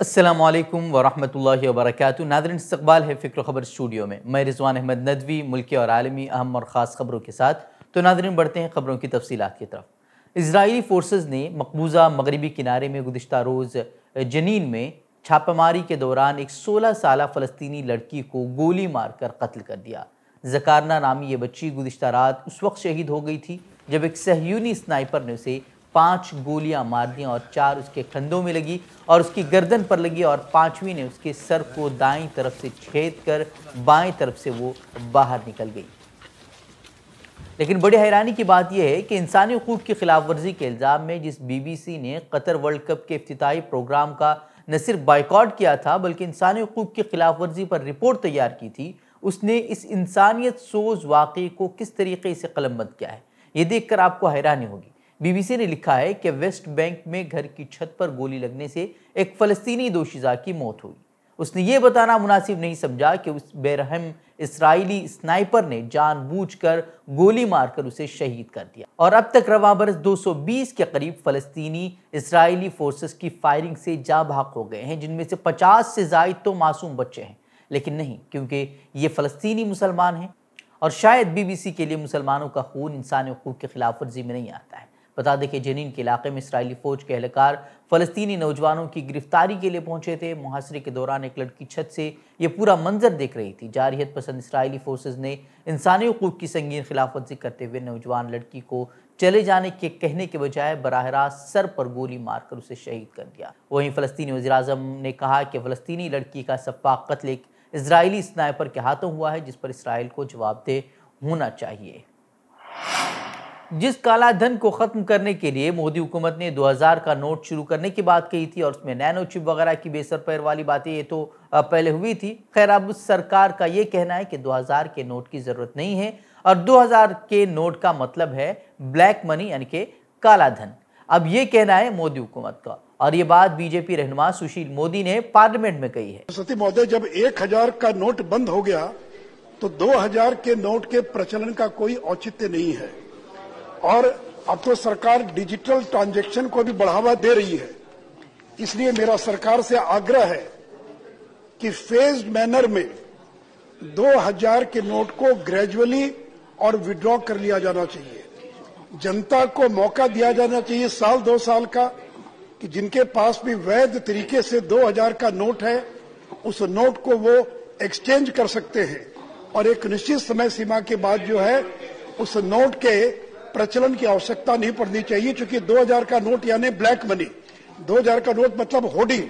अस्सलाम वालेकुम वरहमतुल्लाहि वबरकातुहू नादरीन इस्तकबाल है फ़िक्र खबर स्टूडियो में मैं रिजवान अहमद नदवी मुल्की और आलमी अहम और ख़ास खबरों के साथ तो नादरीन बढ़ते हैं खबरों की तफसीलात की तरफ़ इसराइली फोर्सेस ने मकबूजा मगरबी किनारे में गुज्त रोज़ जनीन में छापामारी के दौरान एक 16 साल फ़लस्तनी लड़की को गोली मारकर कत्ल कर दिया जकारना नामी ये बच्ची गुज्त रात उस वक्त शहीद हो गई थी जब एक सहयूनी स्नाइपर ने उसे पाँच गोलियाँ मार दी और चार उसके कंधों में लगी और उसकी गर्दन पर लगी और पांचवी ने उसके सर को दाईं तरफ़ से छेद कर बाएँ तरफ़ से वो बाहर निकल गई। लेकिन बड़ी हैरानी की बात यह है कि इंसानी हकूक़ की खिलाफ वर्जी के इल्ज़ाम में जिस बीबीसी ने कतर वर्ल्ड कप के अफ्ताही प्रोग्राम का न सिर्फ़ बाइकआउट किया था, बल्कि इंसानी हकूक़ की खिलाफ वर्जी पर रिपोर्ट तैयार की थी, उसने इस इंसानियत सोज वाक़े को किस तरीके से कलमबंद किया है? ये देखकर आपको हैरानी होगी। बीबीसी ने लिखा है कि वेस्ट बैंक में घर की छत पर गोली लगने से एक फ़लस्तीनी दोशीज़ा की मौत हुई। उसने ये बताना मुनासिब नहीं समझा कि उस बेरहम इसराइली स्नाइपर ने जानबूझकर गोली मारकर उसे शहीद कर दिया। और अब तक रवा बरस 220 के करीब फ़लस्तीनी इसराइली फोर्सेस की फायरिंग से जा भाग हो गए हैं, जिनमें से 50 से जायद तो मासूम बच्चे हैं। लेकिन नहीं, क्योंकि ये फ़लस्तीनी मुसलमान हैं। और शायद बीबीसी के लिए मुसलमानों का खून इंसानी हकूक़ के खिलाफ वर्जी में नहीं आता है। बता दें कि जनीन के इलाके में इसराइली फ़ौज के एहलकार फ़लस्तनी नौजवानों की गिरफ्तारी के लिए पहुँचे थे। मुहासरे के दौरान एक लड़की छत से ये पूरा मंजर देख रही थी। जारियत पसंद इसराइली फोर्सेज ने इंसानी हकूक़ की संगीन खिलाफ वर्जी करते हुए नौजवान लड़की को चले जाने के कहने के बजाय बरह रास्त सर पर गोली मारकर उसे शहीद कर दिया। वहीं फ़लस्तनी वजी ने कहा कि फ़लस्तनी लड़की का सफाक कत्ल एक इसराइली स्नाइपर के हाथों हुआ है, जिस पर इसराइल को जवाबदेह होना चाहिए। जिस काला धन को ख़त्म करने के लिए मोदी हुकूमत ने 2000 का नोट शुरू करने की बात कही थी और उसमें नैनो चिप वगैरह की बेसर पैर वाली बातें, ये तो पहले हुई थी। खैर, अब सरकार का ये कहना है कि 2000 के नोट की ज़रूरत नहीं है और 2000 के नोट का मतलब है ब्लैक मनी, यानी कि काला धन अब ये कहना है मोदी हुकूमत का और ये बात बीजेपी रहनुमा सुशील मोदी ने पार्लियामेंट में कही है। सरस्वती महोदय, जब एक हज़ार का नोट बंद हो गया तो दो हज़ार के नोट के प्रचलन का कोई औचित्य नहीं है। और अब तो सरकार डिजिटल ट्रांजैक्शन को भी बढ़ावा दे रही है। इसलिए मेरा सरकार से आग्रह है कि फ़ेज़ मैनर में 2000 के नोट को ग्रेजुअली और विड्रॉ कर लिया जाना चाहिए। जनता को मौका दिया जाना चाहिए साल दो साल का कि जिनके पास भी वैध तरीके से 2000 का नोट है, उस नोट को वो एक्सचेंज कर सकते हैं। और एक निश्चित समय सीमा के बाद जो है, उस नोट के प्रचलन की आवश्यकता नहीं पड़नी चाहिए क्योंकि 2000 का नोट यानी ब्लैक मनी 2000 का नोट मतलब होर्डिंग।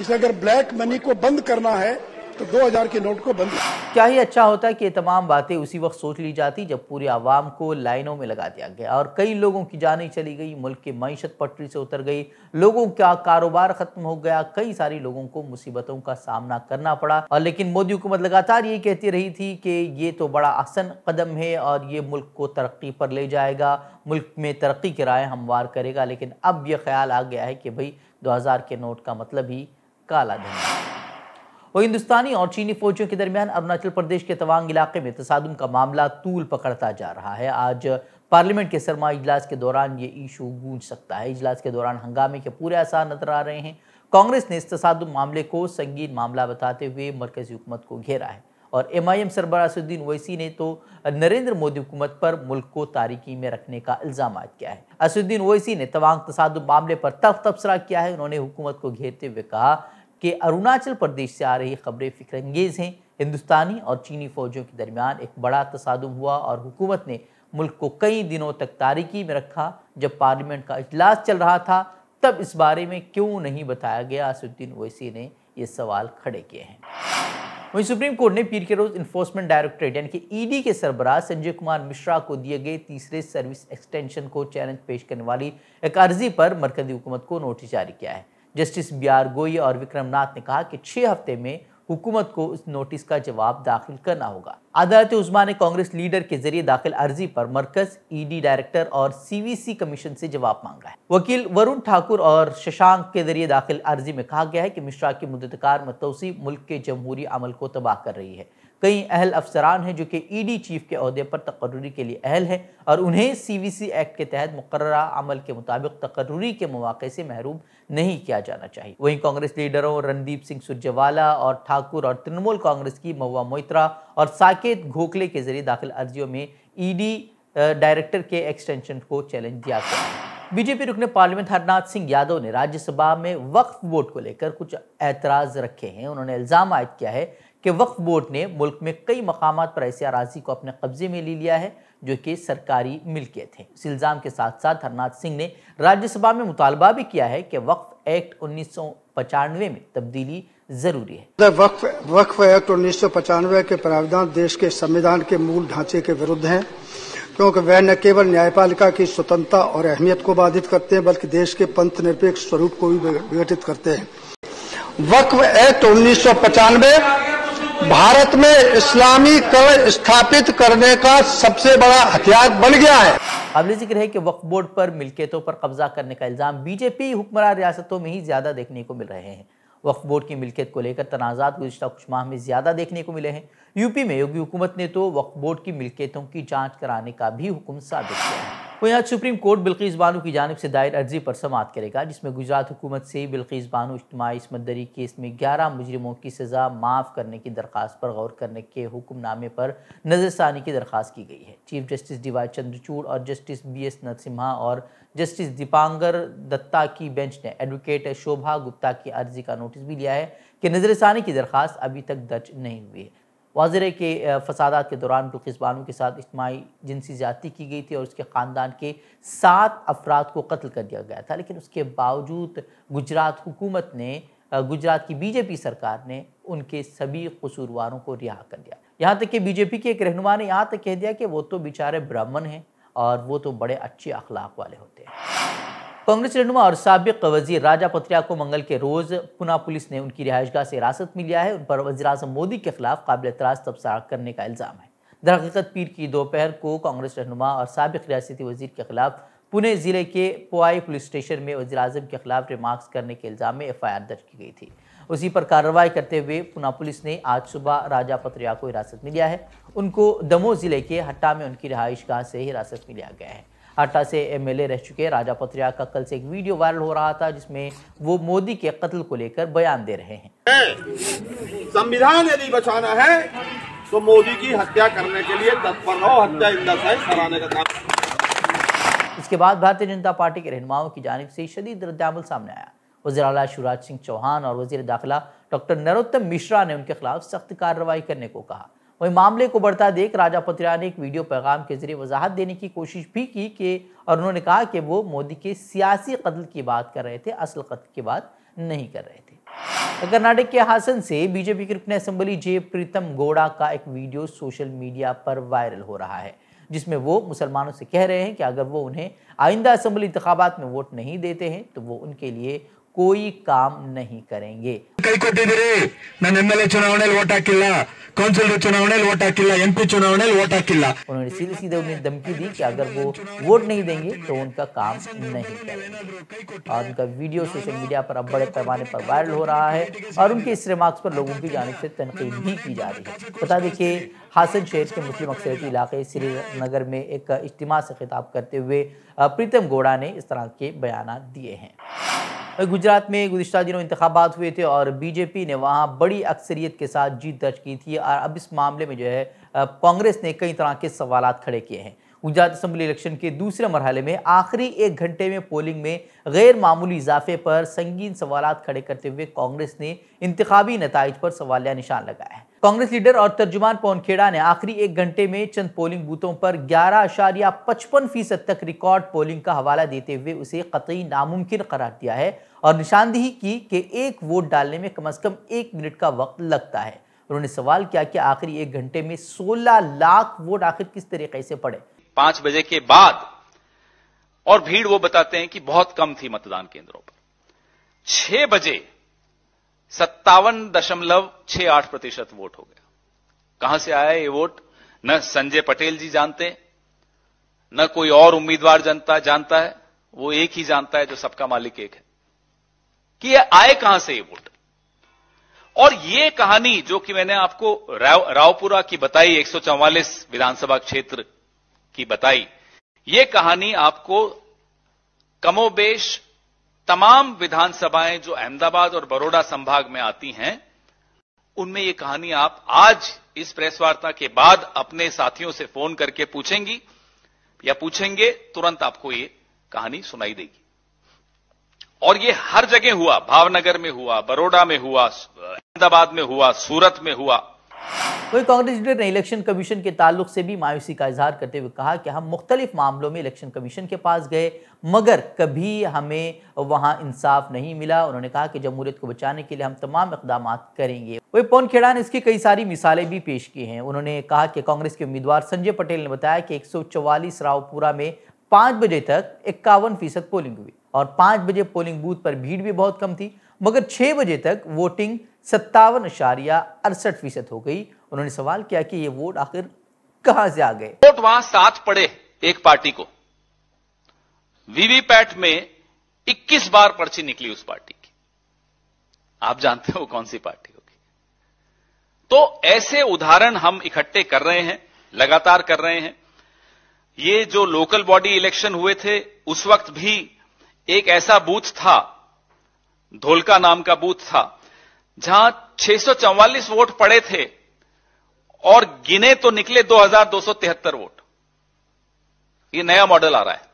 इसे अगर ब्लैक मनी को बंद करना है तो 2000 के नोट को बंद क्या ही अच्छा होता है कि ये तमाम बातें उसी वक्त सोच ली जाती जब पूरे आवाम को लाइनों में लगा दिया गया और कई लोगों की जानें चली गई, मुल्क की मीशत पटरी से उतर गई, लोगों का कारोबार खत्म हो गया, कई सारी लोगों को मुसीबतों का सामना करना पड़ा। और लेकिन मोदी हुकूमत लगातार ये कहती रही थी कि ये तो बड़ा आसन कदम है और ये मुल्क को तरक्की पर ले जाएगा, मुल्क में तरक्की की राय हमवार करेगा, लेकिन अब यह ख्याल आ गया है कि भाई दो हज़ार के नोट का मतलब ही काला धन वो हिंदुस्तानी और चीनी फौजियों के दरमियान अरुणाचल प्रदेश के तवांग इलाके में तसादम का मामला तूल पकड़ता जा रहा है। आज पार्लियामेंट के सरमा इजलास के दौरान ये इशू गूंज सकता है। इजलास के दौरान हंगामे के पूरे आसार नज़र आ रहे हैं। कांग्रेस ने इस तसादम मामले को संगीन मामला बताते हुए मरकजी हुकूमत को घेरा है और M I M Sarbarasuddin Owaisi ने तो नरेंद्र मोदी हुकूमत पर मुल्क को तारीकी में रखने का इल्ज़ाम किया है। असुद्दीन ओवैसी ने तवांग तसादम मामले पर तफ तबसरा किया है। उन्होंने हुकूमत को घेरते हुए कहा कि अरुणाचल प्रदेश से आ रही खबरें फिक्रंगेज हैं। हिंदुस्तानी और चीनी फौजों के दरमियान एक बड़ा तसादम हुआ और हुकूमत ने मुल्क को कई दिनों तक तारीकी में रखा। जब पार्लियामेंट का इजलास चल रहा था, तब इस बारे में क्यों नहीं बताया गया? असुद्दीन ओवैसी ने ये सवाल खड़े किए हैं। वहीं सुप्रीम कोर्ट ने पीर के रोज इन्फोर्समेंट डायरेक्टरेट यानी कि ईडी के सरबराह संजय कुमार मिश्रा को दिए गए तीसरे सर्विस एक्सटेंशन को चैलेंज पेश करने वाली एक अर्जी पर मरकजी हुकूमत को नोटिस जारी किया है। जस्टिस बी आर गोई और विक्रम नाथ ने कहा कि छह हफ़्ते में हुकूमत को उस नोटिस का जवाब दाखिल करना होगा। अदालत उस्मा ने कांग्रेस लीडर के ज़रिए दाखिल अर्जी पर मरकज, ईडी डायरेक्टर और सीवीसी कमीशन से जवाब मांगा है। वकील वरुण ठाकुर और शशांक के ज़रिए दाखिल अर्जी में कहा गया है कि मिश्रा की मुद्दतकार मतौसी मुल्क के जमहूरी अमल को तबाह कर रही है। कई अहल अफसरान हैं जो कि ईडी चीफ के अहदे पर तकर्री के लिए अहल है और उन्हें सीवीसी एक्ट के तहत मुकर्रा अमल के मुताबिक तकर्री के मौके से महरूम नहीं किया जाना चाहिए। वहीं कांग्रेस लीडरों रणदीप सिंह सुरजेवाला और ठाकुर और तृणमूल कांग्रेस की महुआ मोइत्रा और साकेत घोखले के ज़रिए दाखिल अर्जियों में ईडी डायरेक्टर के एक्सटेंशन को चैलेंज दिया गया। बीजेपी रुकने पार्लियामेंट हरनाथ सिंह यादव ने राज्यसभा में वक्फ बोर्ड को लेकर कुछ एतराज़ रखे हैं। उन्होंने इल्ज़ाम आयद किया है कि वक्फ बोर्ड ने मुल्क में कई मकाम पर ऐसी अराजी को अपने कब्जे में ले लिया है, जो कि सरकारी मिल्कियत है। इस इल्ज़ाम के साथ साथ हरनाथ सिंह ने राज्यसभा में मुतालबा भी किया है कि वक्फ एक्ट उन्नीस सौ पचानवे में तब्दीली ज़रूरी है। वक्फ वक्फ एक्ट उन्नीस सौ पचानवे के प्रावधान देश के संविधान के मूल ढांचे के विरुद्ध हैं, क्योंकि वह न केवल न्यायपालिका की स्वतंत्रता और अहमियत को बाधित करते हैं, बल्कि देश के पंथ निरपेक्ष स्वरूप को भी विघटित करते हैं। वक्फ एक्ट उन्नीस भारत में इस्लामी कर स्थापित करने का सबसे बड़ा हथियार बन गया है। काबिल ज़िक्र है कि वक्फ बोर्ड पर मिल्कियतों पर कब्जा करने का इल्ज़ाम बीजेपी हुक्मरान रियासतों में ही ज़्यादा देखने को मिल रहे हैं। वक्फ बोर्ड की मिल्कियत को लेकर तनाज़ात गुजशत कुछ माह में ज़्यादा देखने को मिले हैं। यूपी में योगी हुकूमत ने तो वक्फ बोर्ड की मिल्कियतों की जाँच कराने का भी हुक्म साबित किया है। वहीं आज सुप्रीम कोर्ट बिल्किस बानू की जानब से दायर अर्जी पर समात करेगा, जिसमें गुजरात हुकूमत से बिल्किस बानू इज्तमाही इसमत केस में ग्यारह मुजरिमों की सज़ा माफ़ करने की दरख्वास्त पर गौर करने के हुक्मनामे पर नज़रसानी की दरख्वास्त की गई है। Chief justice D Y Chandrachud और जस्टिस बी एस नरसिम्हा और जस्टिस दीपांगर दत्ता की बेंच ने एडवोकेट शोभा गुप्ता की अर्जी का नोटिस भी लिया है कि नजरसानी की दरख्वास्त अभी तक दर्ज नहीं हुई है। वाजरे के फसादात के दौरान बिल्किस बानू के साथ इज्तमाही जिनसी ज्यादती की गई थी और उसके ख़ानदान के सात अफराद को कत्ल कर दिया गया था। लेकिन उसके बावजूद गुजरात हुकूमत ने गुजरात की बीजेपी सरकार ने उनके सभी कसूरवारों को रिहा कर दिया। यहाँ तक कि बीजेपी के एक रहनुमा ने यहाँ तक कह दिया कि वो तो बेचारे ब्राह्मण हैं और वो तो बड़े अच्छे अखलाक वाले होते हैं। कांग्रेस रहनुमा और सबक वज़ीर राजा पत्रिया को मंगल के रोज पुना पुलिस ने उनकी रिहाइशगाह से हिरासत में लिया है। उन पर वजी अजम मोदी के खिलाफ काबिल एतराज़ तबसरा करने का इल्ज़ाम है। दरहकीकत पीर की दोपहर को कांग्रेस रहनुमा और सबक रियासती वज़ीर के खिलाफ पुणे ज़िले के पोआई पुलिस स्टेशन में वजी अजम के खिलाफ रिमार्क्स करने के इल्ज़ाम में एफ़ आई आर दर्ज की गई थी। उसी पर कार्रवाई करते हुए पुना पुलिस ने आज सुबह राजा पत्रिया को हिरासत में लिया है। उनको दमोह ज़िले के हट्टा में उनकी रिहाइश गाह से हिरासत में लिया गया है। हट्टा से एमएलए रह चुके राजा पत्रिया का कल से एक वीडियो वायरल हो रहा था जिसमें वो मोदी के कत्ल को लेकर बयान दे रहे हैं। संविधान यदि बचाना है तो मोदी की हत्या करने के लिए तत्पर रहो हत्या इंदा कराने का काम। इसके बाद भारतीय जनता पार्टी के रहनुमाओं की जानब से शदीद रद्दामल सामने आया। वजी अला शिवराज सिंह चौहान और वज़ीर दाखिला डॉक्टर नरोत्तम मिश्रा ने उनके खिलाफ सख्त कार्रवाई करने को कहा। वहीं मामले को बढ़ता देख राजा पत्रिया ने एक वीडियो पैगाम के ज़रिए वजाहत देने की कोशिश भी की कि, और उन्होंने कहा कि वो मोदी के सियासी कत्ल की बात कर रहे थे, असल कत्ल की बात नहीं कर रहे थे। कर्नाटक के हासन से बीजेपी के रुकन असम्बली जे प्रीतम गोड़ा का एक वीडियो सोशल मीडिया पर वायरल हो रहा है, जिसमें वो मुसलमानों से कह रहे हैं कि अगर वो उन्हें आइंदा असम्बली इंतबात में वोट नहीं देते हैं तो वो उनके लिए कोई काम नहीं करेंगे। ಕೈ ಕೊಟ್ಟಿದ್ದೀರಿ ನಾನು ಎಂ ಎಲ್ ಎ ಚುನಾವಣೆಯಲ್ಲಿ ಓಟ್ ಹಾಕಿಲ್ಲ ಕೌನ್ಸಿಲರ್ ಚುನಾವಣೆಯಲ್ಲಿ ಓಟ್ ಹಾಕಿಲ್ಲ ಎಂಪಿ ಚುನಾವಣೆಯಲ್ಲಿ ಓಟ್ ಹಾಕಿಲ್ಲ उन्होंने सीधे सीधे उन्हें धमकी दी कि अगर वो वोट नहीं देंगे तो उनका काम नहीं करेंगे और उनका वीडियो सोशल मीडिया पर अब बड़े पैमाने पर वायरल हो रहा है और उनके इस रिमार्क्स पर लोगों की जानब से तनकीद भी की जा रही है बता देखिए हासन शहर के मुस्लिम अक्सरियती इलाके श्रीनगर में एक इज्तिमा से खिताब करते हुए प्रीतम गोड़ा ने इस तरह के बयान दिए हैं गुजरात में गुजशत दिनों इंतबात हुए थे और बीजेपी ने वहाँ बड़ी अक्सरियत के साथ जीत दर्ज की थी और अब इस मामले में जो है कांग्रेस ने कई तरह के सवाल खड़े किए हैं। गुजरात असम्बली इलेक्शन के दूसरे मरहले में आखिरी एक घंटे में पोलिंग में गैर मामूली इजाफे पर संगीन सवाल खड़े करते हुए कांग्रेस ने इंतबी नतज पर सवालिया निशान लगाया है। कांग्रेस लीडर और तर्जुमान पवन खेड़ा ने आखिरी एक घंटे में चंद पोलिंग बूथों पर ग्यारह अशारिया पचपन फ़ीसद तक रिकॉर्ड पोलिंग का हवाला देते हुए उसे कतई नामुमकिन करार दिया है और निशानदेही की कि एक वोट डालने में कम अज कम एक मिनट का वक्त लगता है। उन्होंने सवाल किया कि आखिरी एक घंटे में 16 लाख वोट आखिर किस तरीके से पड़े? पाँच बजे के बाद और भीड़ वो बताते हैं कि बहुत कम थी मतदान केंद्रों पर। छह बजे सत्तावन दशमलव छह आठ प्रतिशत वोट हो गया। कहाँ से आया ये वोट? न संजय पटेल जी जानते न कोई और उम्मीदवार जनता जानता है वो एक ही जानता है जो सबका मालिक एक है। कि ये आए कहाँ से ये वोट? और ये कहानी जो कि मैंने आपको राव, रावपुरा की बताई 144 विधानसभा क्षेत्र की बताई ये कहानी आपको कमोबेश तमाम विधानसभाएँ जो अहमदाबाद और बड़ोड़ा संभाग में आती हैं, उनमें ये कहानी आप आज इस प्रेस वार्ता के बाद अपने साथियों से फ़ोन करके पूछेंगी, या पूछेंगे, तुरंत आपको ये कहानी सुनाई देगी। और ये हर जगह हुआ, भावनगर में हुआ बड़ोड़ा में हुआ, अहमदाबाद में हुआ, सूरत में हुआ वही कांग्रेस लीडर ने इलेक्शन कमीशन के ताल्लुक से भी मायूसी का इजहार करते हुए कहा कि हम मुख्तलिफ़ मामलों में इलेक्शन कमीशन के पास गए, मगर कभी हमें वहाँ इंसाफ नहीं मिला। उन्होंने कहा कि जमहूरियत को बचाने के लिए हम तमाम इकदाम करेंगे। वही पवन खेड़ा ने इसकी कई सारी मिसालें भी पेश की हैं। उन्होंने कहा कि कांग्रेस के उम्मीदवार संजय पटेल ने बताया कि एक सौ रावपुरा में पाँच बजे तक इक्यावन फ़ीसद पोलिंग हुई और पाँच बजे पोलिंग बूथ पर भीड़ भी बहुत कम थी, मगर छह बजे तक वोटिंग सत्तावन अशारिया अड़सठ फ़ीसद हो गई। उन्होंने सवाल किया कि ये वोट आखिर कहाँ से आ गए? वोट वहाँ सात पड़े एक पार्टी को। वीवीपैट में 21 बार पर्ची निकली उस पार्टी की। आप जानते हो कौन सी पार्टी होगी। तो ऐसे उदाहरण हम इकट्ठे कर रहे हैं, लगातार कर रहे हैं। ये जो लोकल बॉडी इलेक्शन हुए थे, उस वक्त भी एक ऐसा बूथ था धोलका नाम का बूथ था, जहाँ 644 वोट पड़े थे और गिने तो निकले 2273 वोट। ये नया मॉडल आ रहा है।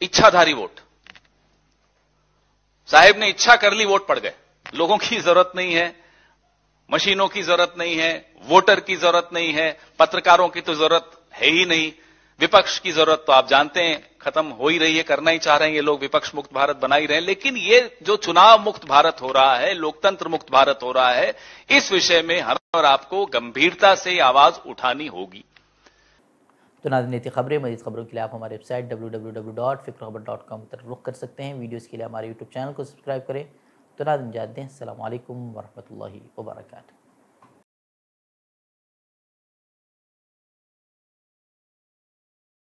इच्छाधारी वोट। साहेब ने इच्छा कर ली, वोट पड़ गए। लोगों की ज़रूरत नहीं है। मशीनों की ज़रूरत नहीं है, वोटर की ज़रूरत नहीं है, पत्रकारों की तो ज़रूरत है ही नहीं। विपक्ष की ज़रूरत तो आप जानते हैं, खत्म हो ही रही है, करना ही चाह रहे हैं ये लोग, विपक्ष मुक्त भारत बना ही रहे हैं। लेकिन ये जो चुनाव मुक्त भारत हो रहा है, लोकतंत्र मुक्त भारत हो रहा है, इस विषय में हर और आपको गंभीरता से आवाज़ उठानी होगी। तो नाजनीति खबरें। मजीद खबरों के लिए आप हमारे website W W W dot Fikr dot com पर रुख कर सकते हैं। वीडियोज़ के लिए हमारे यूट्यूब चैनल को सब्सक्राइब करें। तो नाजन जाते हैं अल्लाम वरहमल वर्का